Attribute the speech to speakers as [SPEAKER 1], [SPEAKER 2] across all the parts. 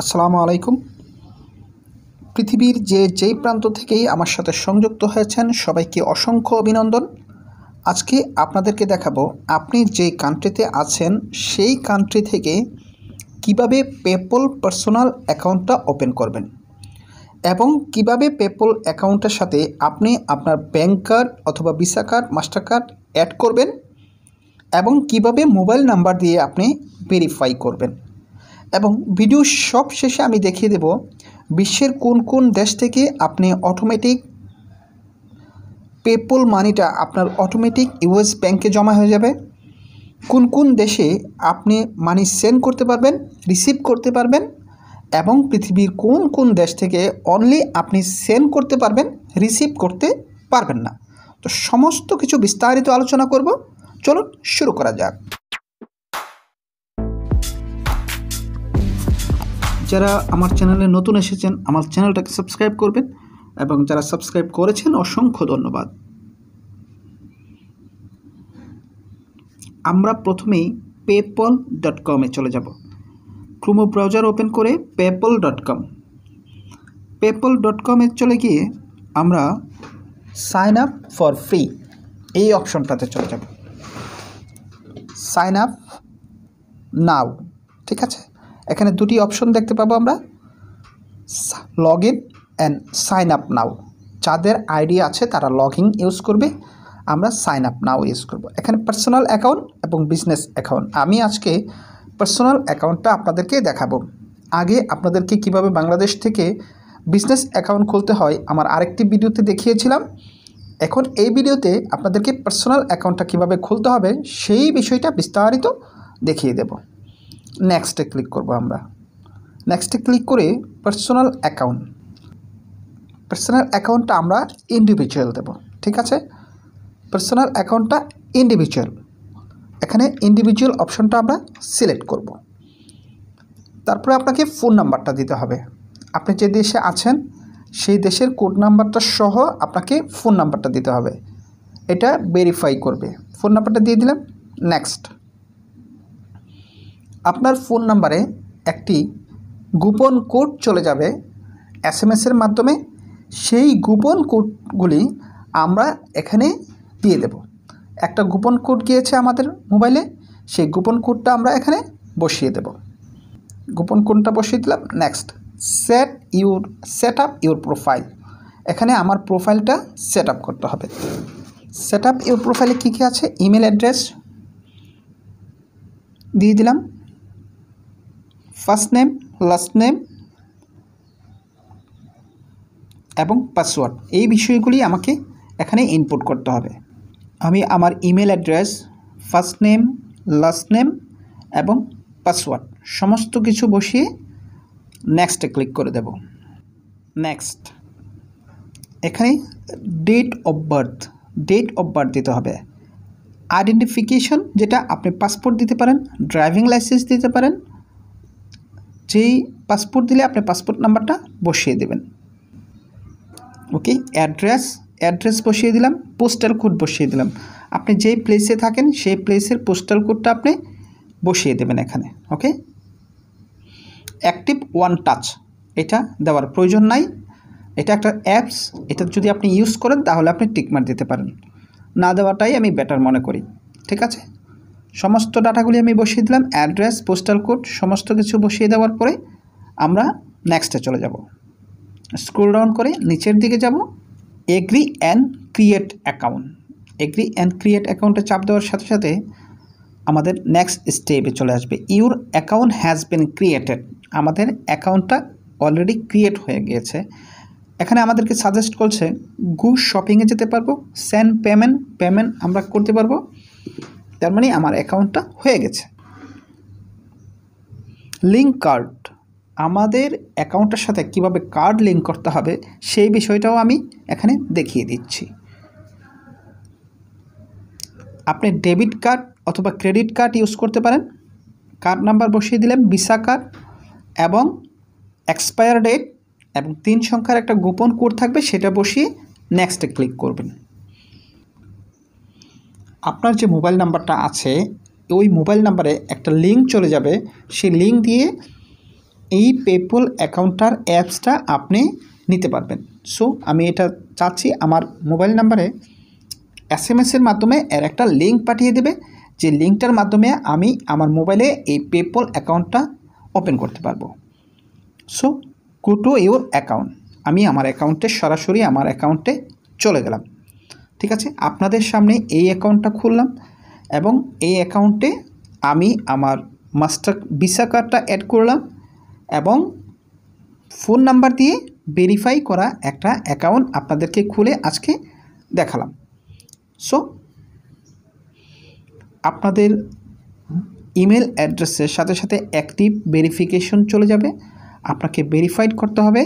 [SPEAKER 1] আসসালামু আলাইকুম। পৃথিবীর যে যেই প্রান্ত থেকেই আমার সাথে সংযুক্ত হয়েছেন, সবাইকে অসংখ্য অভিনন্দন। আজকে আপনাদেরকে দেখাবো, আপনি যে কান্ট্রিতে আছেন, সেই কান্ট্রি থেকে কীভাবে পেপল পার্সোনাল অ্যাকাউন্টটা ওপেন করবেন এবং কীভাবে পেপল অ্যাকাউন্টের সাথে আপনি আপনার ব্যাংক কার্ড অথবা visa card master card add করবেন এবং কীভাবে মোবাইল নাম্বার দিয়ে আপনি ভেরিফাই করবেন। এবং ভিডিও সব শেষে আমি দেখিয়ে দেব বিশ্বের কোন কোন দেশ থেকে আপনি অটোমেটিক পেপল মানিটা আপনার অটোমেটিক ইউএস ব্যাংকে জমা হয়ে যাবে। কোন কোন দেশে আপনি মানি সেন্ড করতে পারবেন রিসিভ করতে পারবেন এবং পৃথিবীর কোন কোন দেশ থেকে অনলি আপনি সেন্ড করতে পারবেন রিসিভ করতে পারবেন না। তো সমস্ত কিছু বিস্তারিত আলোচনা করব। চলুন শুরু করা যাক। যারা আমার চ্যানেলে নতুন এসেছেন, আমার চ্যানেলটাকে সাবস্ক্রাইব করবেন এবং যারা সাবস্ক্রাইব করেছেন, অসংখ্য ধন্যবাদ। আমরা প্রথমেই পেপল ডট কমে চলে যাব। ক্রোমো ব্রাউজার ওপেন করে PayPal dot com PayPal dot কমে চলে গিয়ে আমরা সাইন আপ ফর ফ্রি এই অপশনটাতে চলে যাব। সাইন আপ নাও ঠিক আছে? এখানে দুটি অপশন দেখতে পাবো আমরা। Log in and sign up now যাদের আইডি আছে, তারা লগ ইন ইউজ করবে। আমরা সাইন আপ নাও ইউজ করব। এখানে পার্সোনাল অ্যাকাউন্ট এবং বিজনেস অ্যাকাউন্ট আমি আজকে পার্সোনাল অ্যাকাউন্টটা আপনাদেরকে দেখাবো। আগে আপনাদেরকে কীভাবে বাংলাদেশ থেকে বিজনেস অ্যাকাউন্ট খুলতে হয়, আমার আরেকটি ভিডিওতে দেখিয়েছিলাম। এখন এই ভিডিওতে আপনাদেরকে পার্সোনাল অ্যাকাউন্টটা কীভাবে খুলতে হবে, সেই বিষয়টা বিস্তারিত দেখিয়ে দেব। নেক্সটে ক্লিক করব আমরা। নেক্সটে ক্লিক করে পার্সোনাল অ্যাকাউন্ট পার্সোনাল অ্যাকাউন্টটা আমরা ইন্ডিভিজুয়াল দেব, ঠিক আছে? পার্সোনাল অ্যাকাউন্টটা ইন্ডিভিজুয়াল এখানে ইন্ডিভিজুয়াল অপশনটা আমরা সিলেক্ট করব। তারপরে আপনাকে ফোন নাম্বারটা দিতে হবে। আপনি যে দেশে আছেন, সেই দেশের কোড নাম্বারটা সহ আপনাকে ফোন নাম্বারটা দিতে হবে। এটা ভেরিফাই করবে। ফোন নাম্বারটা দিয়ে দিলাম নেক্সট আপনার ফোন নাম্বারে একটি গোপন কোড চলে যাবে এস এম এসের মাধ্যমে। সেই গোপন কোডগুলি আমরা এখানে দিয়ে দেব। একটা গোপন কোড গিয়েছে আমাদের মোবাইলে, সেই গোপন কোডটা আমরা এখানে বসিয়ে দেব। গোপন কোডটা বসিয়ে দিলাম, next, set your, set up your profile. এখানে আমার প্রোফাইলটা সেট আপ করতে হবে। সেট আপ ইউর প্রোফাইলে কী কী আছে? ইমেল অ্যাড্রেস দিয়ে দিলাম। ফার্স্ট নেম লাস্ট নেম এবং পাসওয়ার্ড এই বিষয়গুলি আমাকে এখানে ইনপুট করতে হবে। আমি আমার email address first name last name এবং পাসওয়ার্ড সমস্ত কিছু বসিয়ে নেক্সটে ক্লিক করে দেব। নেক্সট এখানে date of birth date of birth দিতে হবে। আইডেন্টিফিকেশন যেটা আপনি পাসপোর্ট দিতে পারেন ড্রাইভিং লাইসেন্স দিতে পারেন যেই পাসপোর্ট দিলে আপনি পাসপোর্ট নাম্বারটা বসিয়ে দেবেন। ওকে অ্যাড্রেস অ্যাড্রেস বসিয়ে দিলাম পোস্টাল কোড বসিয়ে দিলাম। আপনি যেই প্লেসে থাকেন, সেই প্লেসের পোস্টাল কোডটা আপনি বসিয়ে দেবেন এখানে। ওকে অ্যাক্টিভ ওয়ান টাচ এটা দেওয়ার প্রয়োজন নাই। এটা একটা অ্যাপস এটা যদি আপনি ইউজ করেন, তাহলে আপনি টিকমার দিতে পারেন। না দেওয়াটাই আমি বেটার মনে করি। ঠিক আছে? সমস্ত ডাটাগুলি আমি বসিয়ে দিলাম, অ্যাড্রেস পোস্টাল কোড সমস্ত কিছু বসিয়ে দেওয়ার পরে আমরা নেক্সটে চলে যাব। স্ক্রোল ডাউন করে নিচের দিকে যাব agree and create account agree and create অ্যাকাউন্টে চাপ দেওয়ার সাথে সাথে আমাদের নেক্সট স্টেপে চলে আসবে। Your account has been created আমাদের অ্যাকাউন্টটা অলরেডি ক্রিয়েট হয়ে গিয়েছে। এখানে আমাদেরকে সাজেস্ট করছে গু শপিংয়ে যেতে পারব সেন্ড পেমেন্ট পেমেন্ট আমরা করতে পারব। তার মানে আমার অ্যাকাউন্টটা হয়ে গেছে। Link card. আমাদের অ্যাকাউন্টের সাথে কীভাবে কার্ড লিঙ্ক করতে হবে সেই বিষয়টাও আমি এখানে দেখিয়ে দিচ্ছি। আপনি ডেবিট কার্ড অথবা ক্রেডিট কার্ড ইউজ করতে পারেন। কার্ড নাম্বার বসিয়ে দিলেন ভিসা কার্ড এবং এক্সপায়ার ডেট এবং তিন সংখ্যার একটা গোপন কোড থাকবে, সেটা বসিয়ে নেক্সটে ক্লিক করবেন। আপনার যে মোবাইল নাম্বারটা আছে, ওই মোবাইল নাম্বারে একটা লিঙ্ক চলে যাবে। সেই লিঙ্ক দিয়ে এই পেপল অ্যাকাউন্টটার অ্যাপসটা আপনি নিতে পারবেন। সো আমি এটা চাচ্ছি আমার মোবাইল নাম্বারে এস এম এসের মাধ্যমে এর একটা লিঙ্ক পাঠিয়ে দেবে। যে লিঙ্কটার মাধ্যমে আমি আমার মোবাইলে এই পেপল অ্যাকাউন্টটা ওপেন করতে পারব। So go to your account আমি আমার অ্যাকাউন্টে সরাসরি আমার অ্যাকাউন্টে চলে গেলাম। ঠিক আছে? আপনাদের সামনে এই অ্যাকাউন্টটা খুললাম এবং এই অ্যাকাউন্টে আমি আমার মাস্টার ভিসা কার্ডটা অ্যাড করলাম এবং ফোন নাম্বার দিয়ে ভেরিফাই করা একটা অ্যাকাউন্ট আপনাদেরকে খুলে আজকে দেখালাম। সো আপনাদের ইমেল অ্যাড্রেসের সাথে সাথে অ্যাক্টিভ ভেরিফিকেশন চলে যাবে। আপনাকে ভেরিফাইড করতে হবে।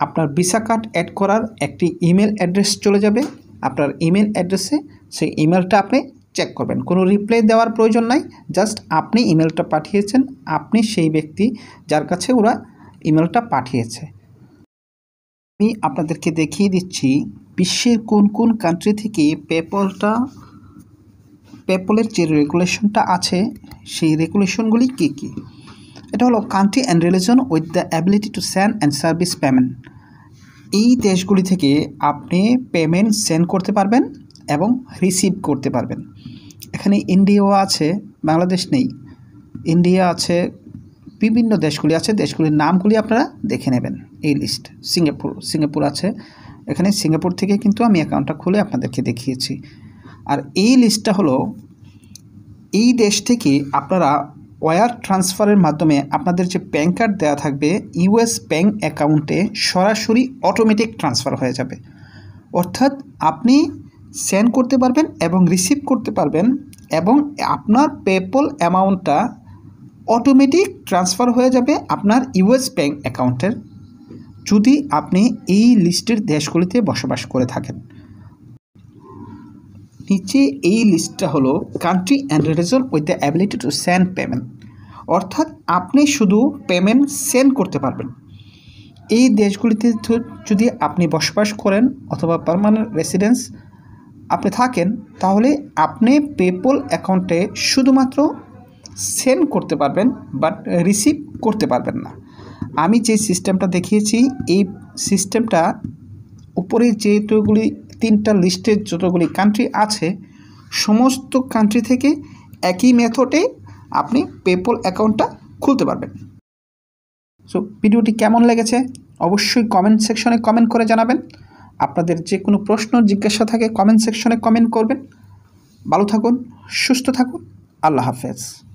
[SPEAKER 1] আপনার ভিসা কার্ড অ্যাড করার একটি ইমেল অ্যাড্রেস চলে যাবে। আপনার ইমেল অ্যাড্রেসে সেই ইমেলটা আপনি চেক করবেন। কোনো রিপ্লাই দেওয়ার প্রয়োজন নাই, জাস্ট আপনি ইমেলটা পাঠিয়েছেন, আপনি সেই ব্যক্তি যার কাছে ওরা ইমেলটা পাঠিয়েছে। আমি আপনাদেরকে দেখিয়ে দিচ্ছি, বিশ্বের কোন কোন কান্ট্রি থেকে পেপলটা পেপলের যে রেগুলেশনটা আছে, সেই রেগুলেশনগুলি কী কী? এটা হলো country and religion with the ability to send and service payment এই দেশগুলি থেকে আপনি পেমেন্ট সেন্ড করতে পারবেন এবং রিসিভ করতে পারবেন। এখানে ইন্ডিয়াও আছে বাংলাদেশ নেই। ইন্ডিয়া আছে, বিভিন্ন দেশগুলি আছে, দেশগুলির নামগুলি আপনারা দেখে নেবেন এই লিস্ট সিঙ্গাপুর সিঙ্গাপুর আছে। এখানে সিঙ্গাপুর থেকে কিন্তু আমি অ্যাকাউন্টটা খুলে আপনাদেরকে দেখিয়েছি। আর এই লিস্টটা হলো, এই দেশ থেকে আপনারা ওয়ার ট্রান্সফারের মাধ্যমে আপনাদের যে প্যান কার্ড দেওয়া থাকবে ইউএস ব্যাঙ্ক অ্যাকাউন্টে সরাসরি অটোমেটিক ট্রান্সফার হয়ে যাবে। অর্থাৎ আপনি সেন্ড করতে পারবেন এবং রিসিভ করতে পারবেন এবং আপনার পেপল অ্যামাউন্টটা অটোমেটিক ট্রান্সফার হয়ে যাবে আপনার ইউএস ব্যাঙ্ক অ্যাকাউন্টের যদি আপনি এই লিস্টের দেশগুলিতে বসবাস করে থাকেন। নিচে এই লিস্টটা হলো country and religion with the ability to send payment অর্থাৎ আপনি শুধু পেমেন্ট সেন্ড করতে পারবেন। এই দেশগুলিতে যদি আপনি বসবাস করেন অথবা পারমানেন্ট রেসিডেন্স আপনি থাকেন, তাহলে আপনি পেপল অ্যাকাউন্টে শুধুমাত্র সেন্ড করতে পারবেন বাট রিসিভ করতে পারবেন না। আমি যে সিস্টেমটা দেখিয়েছি, এই সিস্টেমটা উপরে যেগুলি তিনটা লিস্টের যতগুলি কান্ট্রি আছে, সমস্ত কান্ট্রি থেকে একই মেথডে আপনি পেপল অ্যাকাউন্টটা খুলতে পারবেন। সো ভিডিওটি কেমন লেগেছে? অবশ্যই কমেন্ট সেকশনে কমেন্ট করে জানাবেন। আপনাদের যে কোনো প্রশ্ন, জিজ্ঞাসা থাকে কমেন্ট সেকশনে কমেন্ট করবেন। ভালো থাকুন, সুস্থ থাকুন। আল্লাহ হাফেজ।